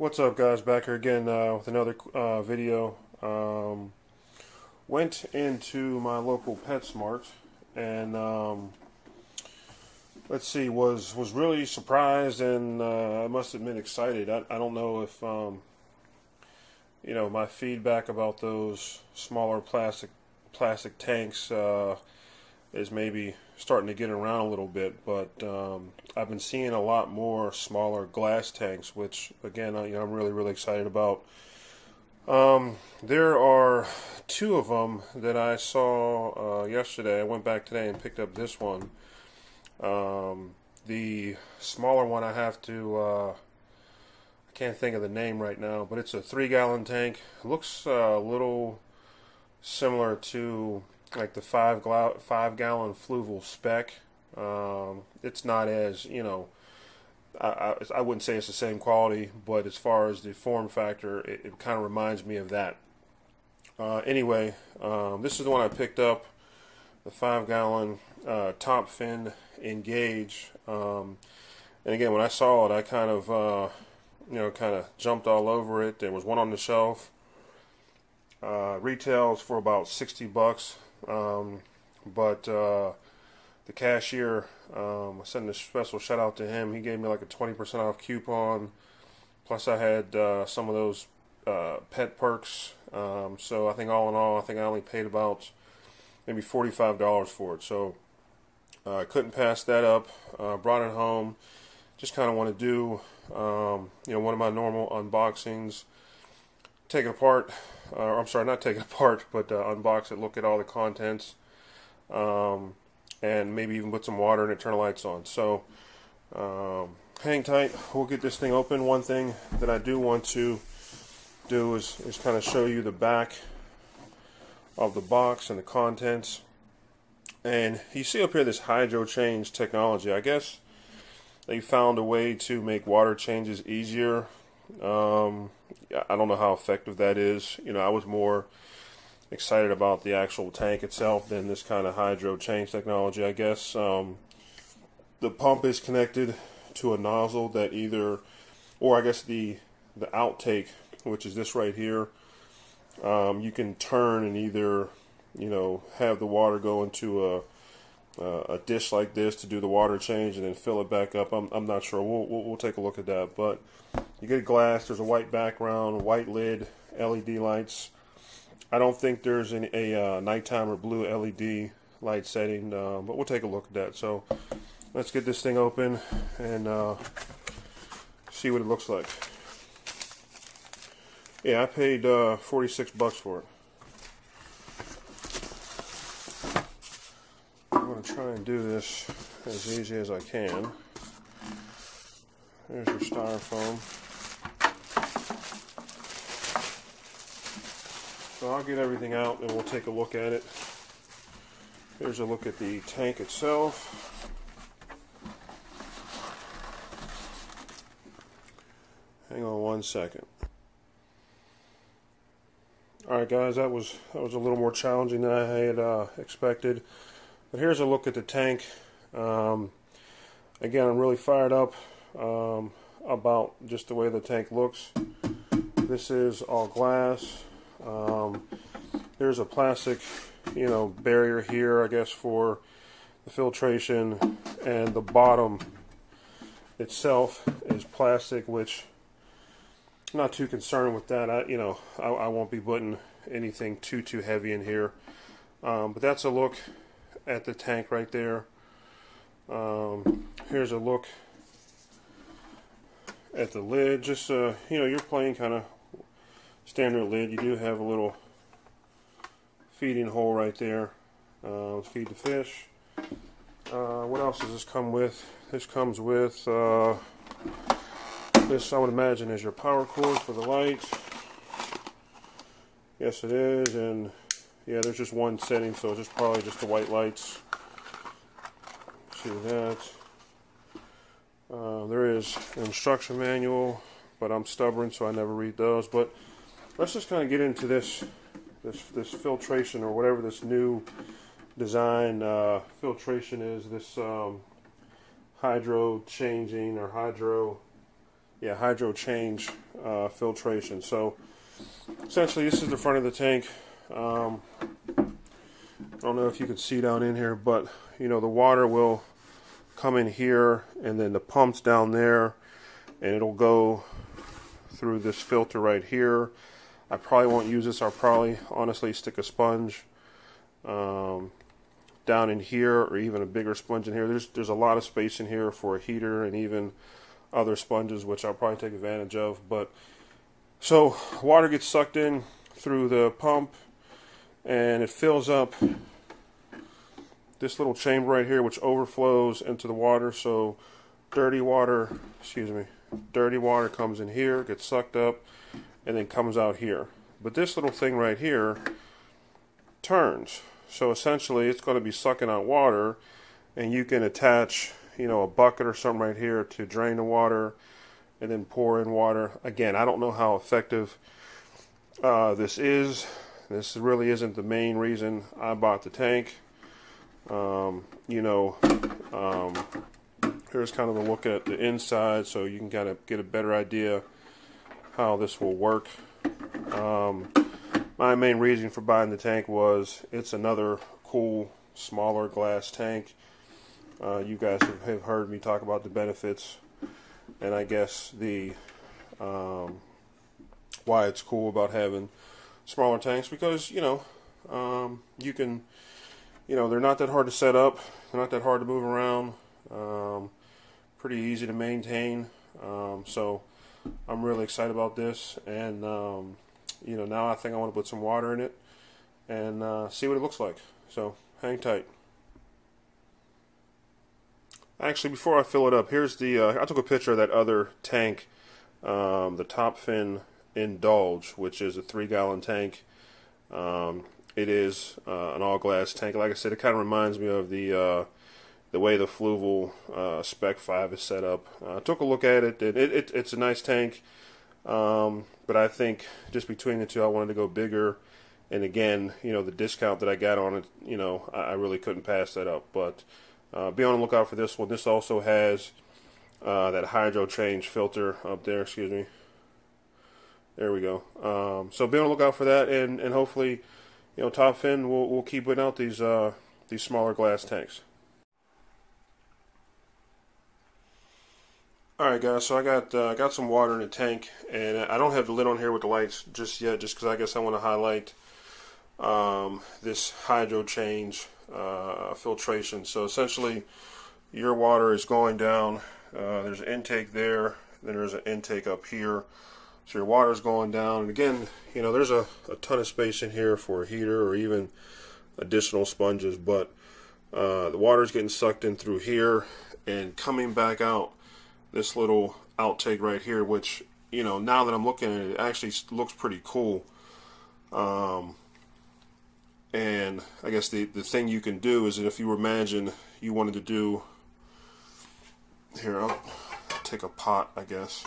What's up, guys? Back here again uh, with another uh, video. Um, went into my local PetSmart and um, let's see, was was really surprised and uh, I must admit excited. I, I don't know if um, you know my feedback about those smaller plastic plastic tanks uh, is maybe starting to get around a little bit, but um, I've been seeing a lot more smaller glass tanks, which again, I, you know, I'm really really excited about. Um, there are two of them that I saw uh, yesterday. I went back today and picked up this one. Um, the smaller one, I have to. Uh, I can't think of the name right now, but it's a three-gallon tank. It looks uh, a little similar to like the five gla- five gallon Fluval spec. Um, it's not as you know. I, I, I, wouldn't say it's the same quality, but as far as the form factor, it, it kind of reminds me of that. Uh, anyway, um, this is the one I picked up, the five gallon uh, top fin engage. Um, and again, when I saw it, I kind of, uh, you know, kind of jumped all over it. There was one on the shelf. Uh, retails for about 60 bucks. Um, but uh, the cashier, um, I sent a special shout out to him. He gave me like a 20% off coupon. Plus, I had uh, some of those uh, pet perks. Um, so I think all in all, I think I only paid about maybe $45 for it. So uh, I couldn't pass that up. Uh, brought it home. Just kind of want to do, um, you know, one of my normal unboxings. Take it apart. Uh, I'm sorry, not take it apart, but uh, unbox it, look at all the contents, um, and maybe even put some water in it, turn the lights on. So, um, hang tight. We'll get this thing open. One thing that I do want to do is, is kind of show you the back of the box and the contents. And you see up here this hydro change technology. I guess they found a way to make water changes easier. Um, I don't know how effective that is. You know, I was more excited about the actual tank itself than this kind of hydro change technology. I guess um, the pump is connected to a nozzle that either, or I guess the the outtake, which is this right here, um, you can turn and either you know, have the water go into a uh, a dish like this to do the water change and then fill it back up. I'm, I'm not sure. We'll, we'll, we'll take a look at that. But you get glass. There's a white background, white lid, LED lights. I don't think there's any, a uh, nighttime or blue LED light setting, uh, but we'll take a look at that. So let's get this thing open and uh, see what it looks like. Yeah, I paid uh, 46 bucks for it. going to try and do this as easy as I can. There's your styrofoam. So I'll get everything out and we'll take a look at it. Here's a look at the tank itself. Hang on one second. Alright guys, that was that was a little more challenging than I had uh, expected. But here's a look at the tank. Um, again, I'm really fired up um, about just the way the tank looks. This is all glass. Um, there's a plastic, you know, barrier here, I guess, for the filtration, and the bottom itself is plastic, which I'm not too concerned with that. I, you know, I, I won't be putting anything too too heavy in here. Um, but that's a look at the tank right there. Um, here's a look at the lid. Just, uh, you know, your plain kind of standard lid. You do have a little feeding hole right there. Uh, feed the fish. Uh, what else does this come with? This comes with, uh, this I would imagine is your power cord for the light. Yes it is, and yeah, there's just one setting, so it's just probably just the white lights. See that. Uh, there is an instruction manual, but I'm stubborn, so I never read those. But let's just kind of get into this, this, this filtration or whatever this new design uh, filtration is. This um, hydro changing or hydro yeah, hydro change uh, filtration. So essentially, this is the front of the tank. Um, I don't know if you can see down in here, but you know the water will come in here, and then the pumps down there, and it'll go through this filter right here. I probably won't use this. I'll probably honestly stick a sponge um, down in here, or even a bigger sponge in here. There's there's a lot of space in here for a heater and even other sponges, which I'll probably take advantage of. But so water gets sucked in through the pump, and it fills up this little chamber right here, which overflows into the water. So dirty water, excuse me, dirty water comes in here, gets sucked up, and then comes out here. But this little thing right here turns. So essentially, it's going to be sucking out water, and you can attach, you know, a bucket or something right here to drain the water, and then pour in water. Again, I don't know how effective uh, this is. This really isn't the main reason I bought the tank. Um, you know, um, here's kind of a look at the inside so you can kind of get a better idea how this will work. Um, my main reason for buying the tank was it's another cool, smaller glass tank. Uh, you guys have heard me talk about the benefits and I guess the um, why it's cool about having smaller tanks because you know um, you can you know they're not that hard to set up. They're not that hard to move around. Um, pretty easy to maintain. Um, so I'm really excited about this. And um, you know now I think I want to put some water in it and uh, see what it looks like. So hang tight. Actually, before I fill it up, here's the. Uh, I took a picture of that other tank, um, the Top Fin Indulge, which is a three-gallon tank. Um, it is uh, an all-glass tank. Like I said, it kind of reminds me of the uh, the way the Fluval uh, Spec Five is set up. Uh, I took a look at it. It, it. It's a nice tank, um, but I think just between the two, I wanted to go bigger. And again, you know, the discount that I got on it, you know, I, I really couldn't pass that up. But uh, be on the lookout for this one. This also has uh, that hydro change filter up there. Excuse me. There we go. Um, so be on the lookout for that, and, and hopefully, you know, Top Fin will will keep putting out these uh, these smaller glass tanks. All right, guys. So I got uh, got some water in the tank, and I don't have the lid on here with the lights just yet, just because I guess I want to highlight um, this hydro change uh, filtration. So essentially, your water is going down. Uh, there's an intake there, then there's an intake up here. So your water's going down. And again, you know, there's a, a ton of space in here for a heater or even additional sponges, but uh, the water's getting sucked in through here and coming back out this little outtake right here, which, you know, now that I'm looking at it, it actually looks pretty cool. Um, and I guess the, the thing you can do is that if you were imagine you wanted to do, here, I'll take a pot, I guess,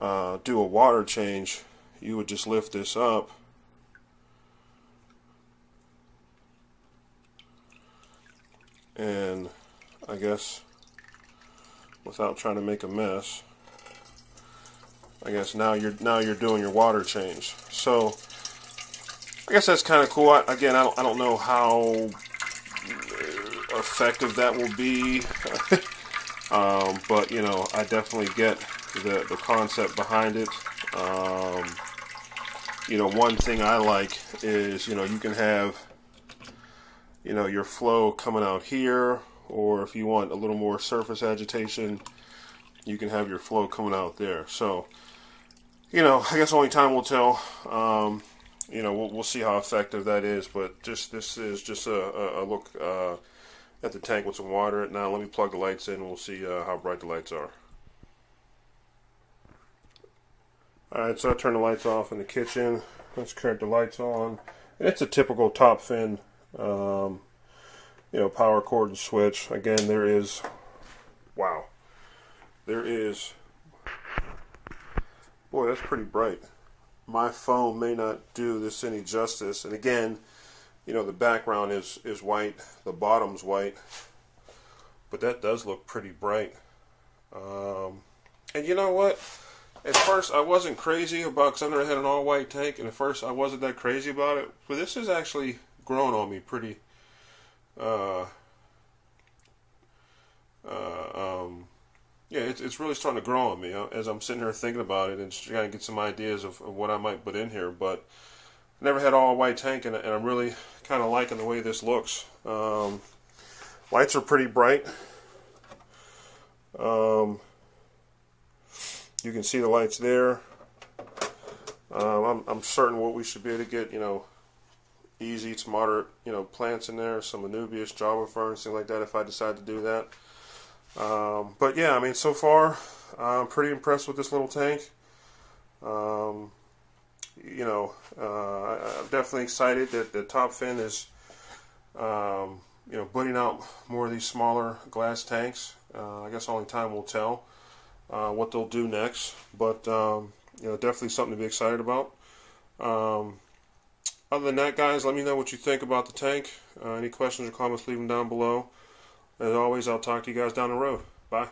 uh, do a water change, you would just lift this up. And I guess without trying to make a mess, I guess now you're now you're doing your water change. So I guess that's kind of cool. I, again, I don't, I don't know how effective that will be, um, but you know, I definitely get the the concept behind it. Um, you know, one thing I like is you know you can have you know your flow coming out here, or if you want a little more surface agitation, you can have your flow coming out there. So, you know, I guess only time will tell. Um, you know, we'll, we'll see how effective that is. But just this is just a, a, look uh, at the tank with some water. Now let me plug the lights in. We'll see uh, how bright the lights are. Alright, so I turn the lights off in the kitchen. Let's turn the lights on. And it's a typical top fin, um, you know, power cord and switch. Again, there is, wow, there is, boy, that's pretty bright my phone may not do this any justice. And again, you know, the background is, is white, the bottom's white, but that does look pretty bright. Um, and you know what? At first, I wasn't crazy about because I never had an all white tank, and at first, I wasn't that crazy about it. But this is actually growing on me pretty. Uh, uh, um, yeah, it's, it's really starting to grow on me as I'm sitting here thinking about it and trying to get some ideas of, of what I might put in here. But I never had all white tank, and, and I'm really kind of liking the way this looks. Um, lights are pretty bright. Um, you can see the lights there. Um, I'm, I'm certain what we should be able to get, you know, easy to moderate, you know, plants in there, some Anubias, Java ferns, things like that if I decide to do that. Um, but yeah, I mean, so far, I'm pretty impressed with this little tank. Um, you know, uh, I'm definitely excited that the top fin is, um, you know, putting out more of these smaller glass tanks. Uh, I guess only time will tell uh, what they'll do next, but um, you know, definitely something to be excited about. Um, other than that, guys, let me know what you think about the tank. Uh, any questions or comments, leave them down below. As always, I'll talk to you guys down the road. Bye.